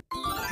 Yeah.